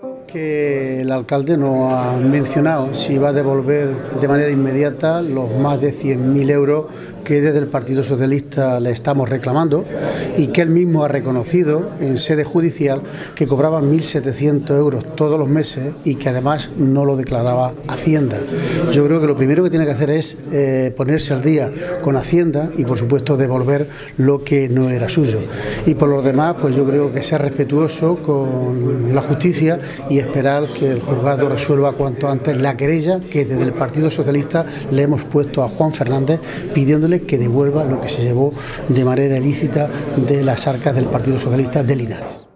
good. Que el alcalde no ha mencionado si va a devolver de manera inmediata los más de 100.000 euros que desde el Partido Socialista le estamos reclamando y que él mismo ha reconocido en sede judicial que cobraba 1.700 euros todos los meses y que además no lo declaraba Hacienda. Yo creo que lo primero que tiene que hacer es eh, ponerse al día con Hacienda y por supuesto devolver lo que no era suyo. Y por lo demás, pues yo creo que ser respetuoso con la justicia y esperar que el juzgado resuelva cuanto antes la querella que desde el Partido Socialista le hemos puesto a Juan Fernández pidiéndole que devuelva lo que se llevó de manera ilícita de las arcas del Partido Socialista de Linares.